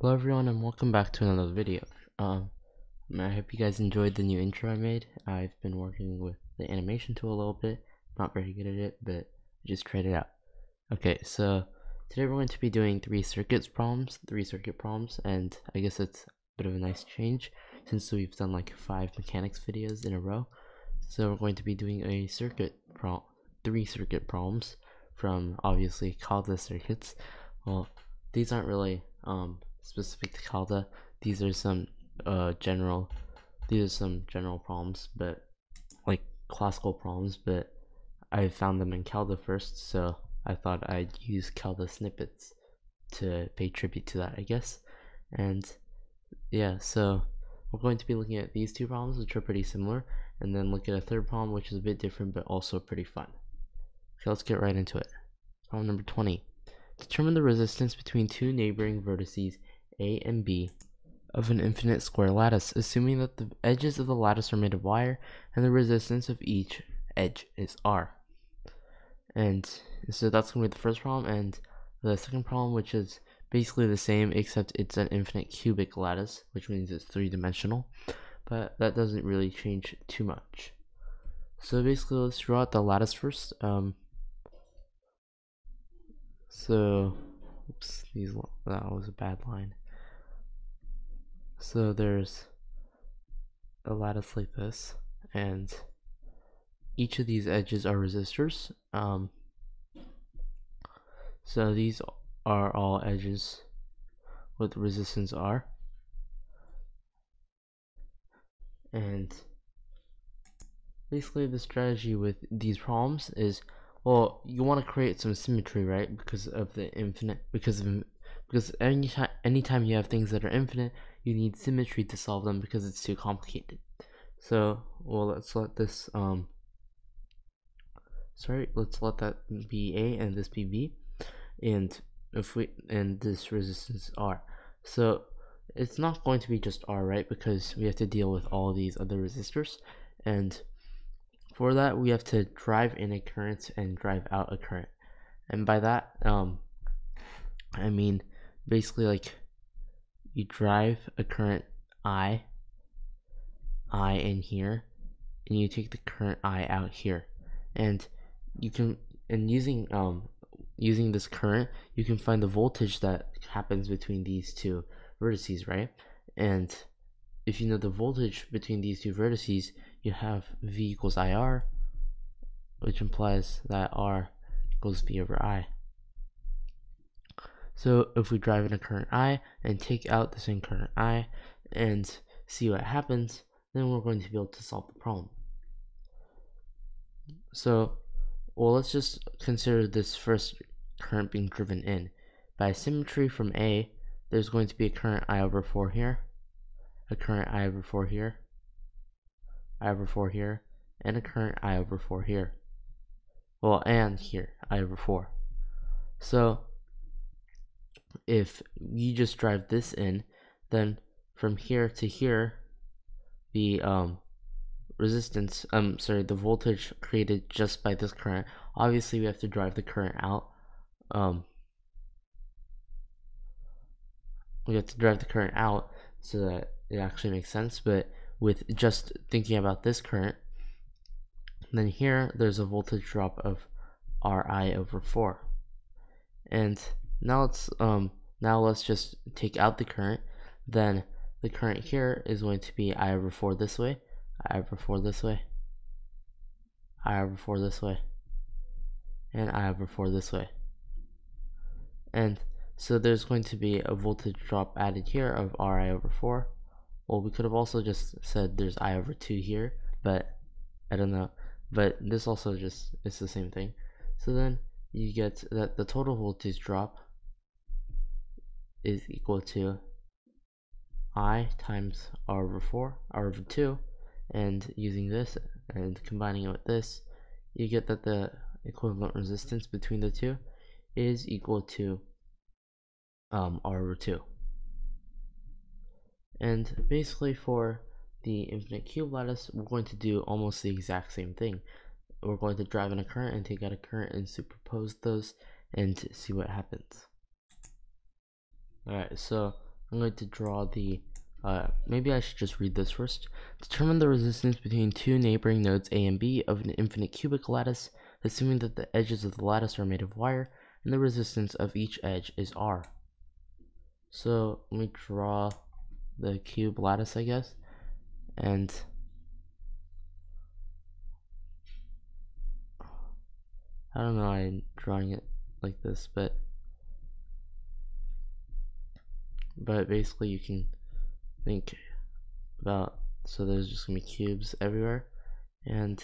Hello everyone and welcome back to another video. Um, I hope you guys enjoyed the new intro I made. I've been working with the animation tool a little bit. Not very good at it, but just tried it out. Okay, so today we're going to be doing three circuits problems, three circuit problems, and I guess it's a bit of a nice change since we've done like five mechanics videos in a row. So we're going to be doing a circuit problem, three circuit problems from obviously Kalda circuits. Well, these aren't really um, specific to Kalda. These are some uh, general, these are some general problems, but like classical problems, but I found them in Kalda first, so I thought I'd use Kalda snippets to pay tribute to that, I guess. And yeah, so we're going to be looking at these two problems, which are pretty similar, and then look at a third problem, which is a bit different, but also pretty fun. Okay, let's get right into it. Problem number 20. Determine the resistance between two neighboring vertices A and B of an infinite square lattice, assuming that the edges of the lattice are made of wire and the resistance of each edge is R. And so that's going to be the first problem, and the second problem, which is basically the same except it's an infinite cubic lattice, which means it's three dimensional, but that doesn't really change too much. So basically, let's draw out the lattice first. Um, so, oops, these that was a bad line. So there's a lattice like this, and each of these edges are resistors. Um, so these are all edges with resistance R. And basically the strategy with these problems is well, you want to create some symmetry, right? Because of the infinite, because of because anytime anytime you have things that are infinite, you need symmetry to solve them because it's too complicated. So, well, let's let this um. Sorry, let's let that be A and this be B, and if we and this resistance R. So it's not going to be just R, right? Because we have to deal with all these other resistors, and for that, we have to drive in a current and drive out a current. And by that, um, I mean basically like you drive a current I, I in here, and you take the current I out here. And you can, and using, um, using this current, you can find the voltage that happens between these two vertices, right? And if you know the voltage between these two vertices, you have V equals IR, which implies that R equals V over I. So if we drive in a current I and take out the same current I and see what happens, then we're going to be able to solve the problem. So, well, let's just consider this first current being driven in. By symmetry from A, there's going to be a current I over 4 here, a current I over 4 here, I over 4 here, and a current I over 4 here. Well, and here, I over 4. So, if you just drive this in, then from here to here, the um, resistance, um, sorry, the voltage created just by this current, obviously we have to drive the current out. Um, we have to drive the current out so that it actually makes sense, but with just thinking about this current, then here there's a voltage drop of Ri over 4. And now let's um now let's just take out the current. Then the current here is going to be I over 4 this way, I over 4 this way, I over 4 this way, and I over 4 this way. And so there's going to be a voltage drop added here of Ri over 4 well, we could have also just said there's i over 2 here, but I don't know. But this also just is the same thing. So then you get that the total voltage drop is equal to I times R over 4, R over 2, and using this and combining it with this, you get that the equivalent resistance between the two is equal to um, R over 2. And basically for the infinite cube lattice, we're going to do almost the exact same thing. We're going to drive in a current and take out a current and superpose those and see what happens. Alright, so I'm going to draw the, uh, maybe I should just read this first. Determine the resistance between two neighboring nodes A and B of an infinite cubic lattice, assuming that the edges of the lattice are made of wire, and the resistance of each edge is R. So let me draw the cube lattice, I guess, and I don't know I'm drawing it like this, but but basically you can think about so there's just gonna be cubes everywhere. And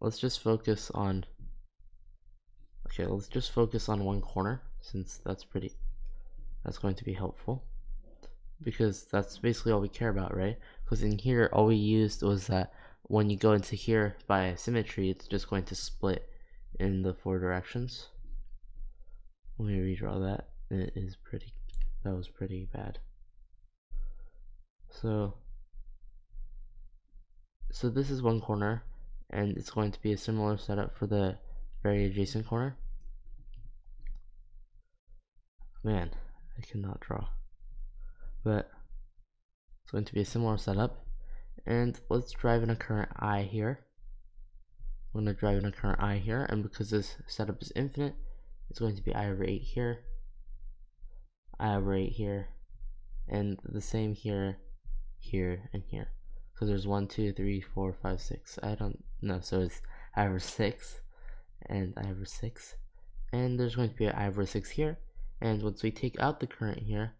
let's just focus on okay let's just focus on one corner since that's pretty that's going to be helpful. Because that's basically all we care about right? Because in here all we used was that when you go into here by symmetry it's just going to split in the four directions. Let me redraw that. It is pretty that was pretty bad. So, so this is one corner, and it's going to be a similar setup for the very adjacent corner. Man, I cannot draw. But it's going to be a similar setup. And let's drive in a current I here. I'm going to drive in a current I here, and because this setup is infinite, it's going to be I over 8 here, I have right here and the same here here and here. Because there's one two three four five six. I don't know. So it's I have six and I have six. And there's going to be an I have six here. And once we take out the current here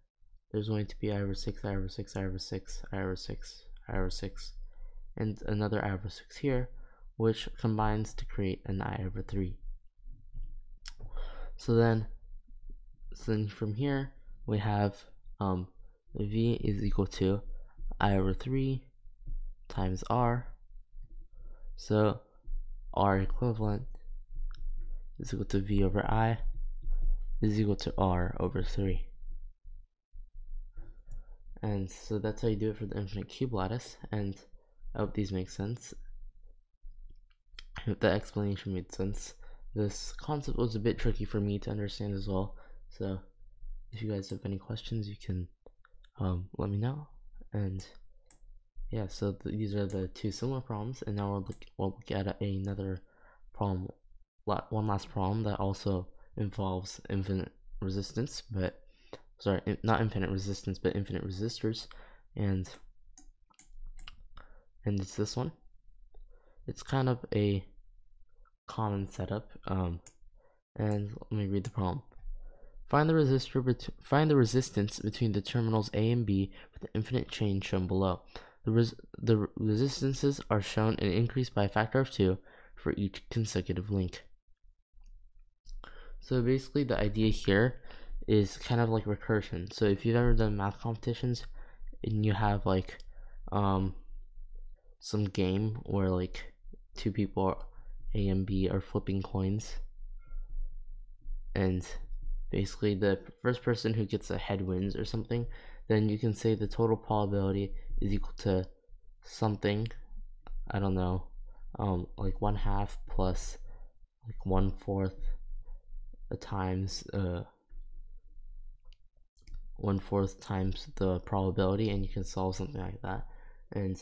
there's going to be I have six I have six I have six I have six I have six and another I have six here which combines to create an I over 3 so then so then from here we have um, v is equal to i over 3 times r. So r equivalent is equal to v over i is equal to r over 3. And so that's how you do it for the infinite cube lattice. And I hope these make sense. I hope explanation made sense. This concept was a bit tricky for me to understand as well. So if you guys have any questions, you can um, let me know. And yeah, so th these are the two similar problems, and now we'll look, we'll look at another problem, one last problem that also involves infinite resistance, but sorry, not infinite resistance, but infinite resistors, and and it's this one. It's kind of a common setup, um, and let me read the problem. Find the resistor find the resistance between the terminals A and B with the infinite chain shown below. The, res the resistances are shown and increased by a factor of 2 for each consecutive link. So basically the idea here is kind of like recursion. So if you've ever done math competitions and you have like um, some game where like two people A and B are flipping coins and basically the first person who gets a head wins or something, then you can say the total probability is equal to something. I don't know, um, like one half plus like one fourth times uh one fourth times the probability, and you can solve something like that. And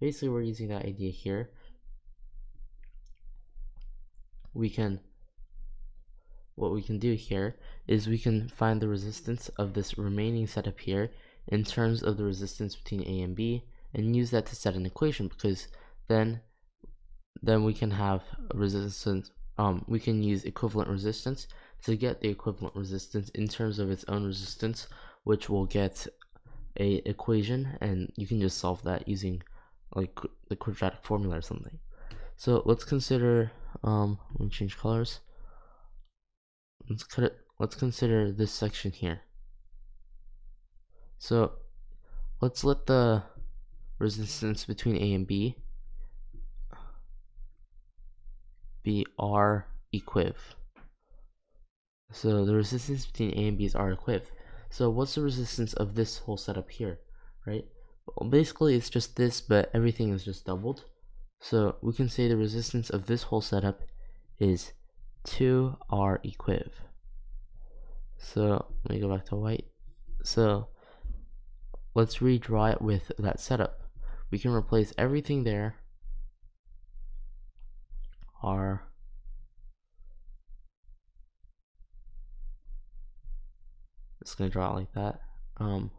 basically, we're using that idea here. We can what we can do here is we can find the resistance of this remaining setup here in terms of the resistance between A and B and use that to set an equation because then then we can have resistance um, we can use equivalent resistance to get the equivalent resistance in terms of its own resistance which will get a equation and you can just solve that using like the quadratic formula or something. So let's consider um let me change colors let's cut it let's consider this section here. So let's let the resistance between A and B be R equiv. So the resistance between A and B is R equiv. So what's the resistance of this whole setup here right? Well, basically it's just this but everything is just doubled. So we can say the resistance of this whole setup is 2r equiv. So let me go back to white. So let's redraw it with that setup. We can replace everything there. R It's gonna draw it like that. Um,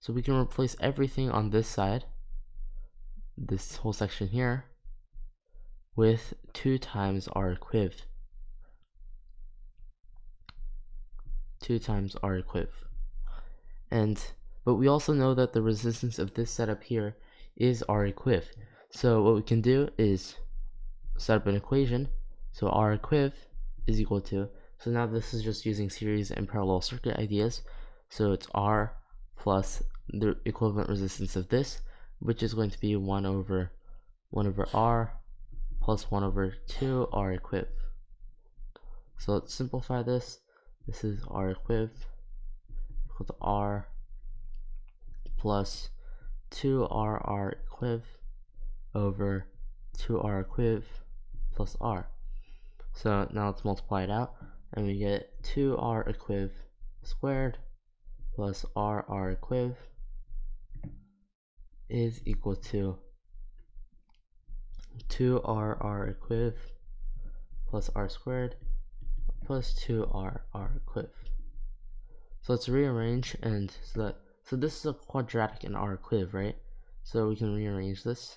so we can replace everything on this side, this whole section here, with 2 times r equiv. 2 times r equiv. And, but we also know that the resistance of this setup here is r equiv. So what we can do is set up an equation. So r equiv is equal to, so now this is just using series and parallel circuit ideas. So it's r plus the equivalent resistance of this, which is going to be 1 over 1 over r plus 1 over 2 r equiv. So let's simplify this. This is r equiv equal to r plus 2r r equiv over 2r equiv plus r. So now let's multiply it out and we get 2r equiv squared plus r r equiv is equal to 2r r equiv plus r squared plus 2r r equiv. So let's rearrange and so that so this is a quadratic in r equiv, right? So we can rearrange this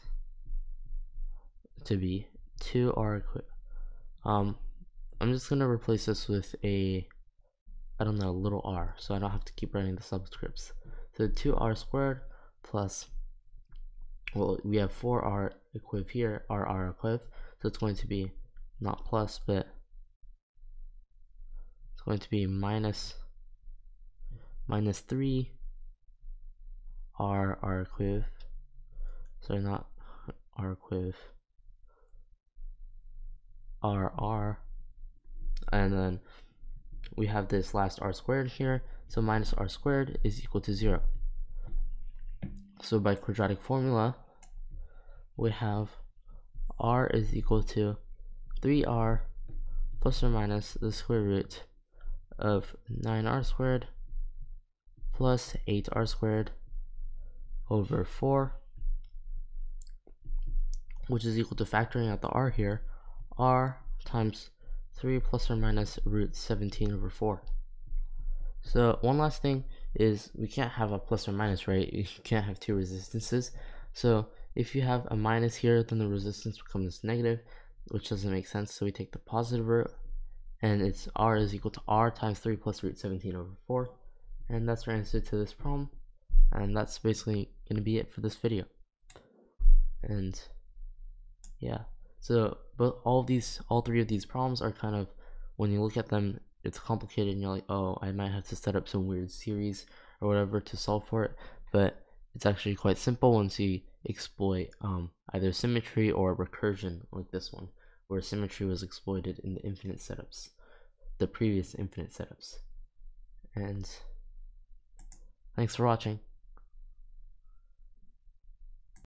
to be 2r equiv. Um, I'm just gonna replace this with a I don't know little r, so I don't have to keep writing the subscripts. So 2r squared plus well we have 4r equiv here, r r equiv, so it's going to be not plus but it's going to be minus minus 3 r r equiv sorry not r equiv r r and then we have this last r squared here so minus r squared is equal to 0 so by quadratic formula we have r is equal to 3r plus or minus the square root of 9r squared plus 8r squared over 4 which is equal to factoring out the r here r times 3 plus or minus root 17 over 4. So one last thing is we can't have a plus or minus, right? You can't have two resistances. So if you have a minus here, then the resistance becomes negative, which doesn't make sense. So we take the positive root, and it's r is equal to r times 3 plus root 17 over 4. And that's our answer to this problem. And that's basically going to be it for this video. And yeah. So, but all these, all three of these problems are kind of, when you look at them, it's complicated and you're like, oh, I might have to set up some weird series or whatever to solve for it. But it's actually quite simple once you exploit um, either symmetry or recursion like this one, where symmetry was exploited in the infinite setups, the previous infinite setups. And thanks for watching.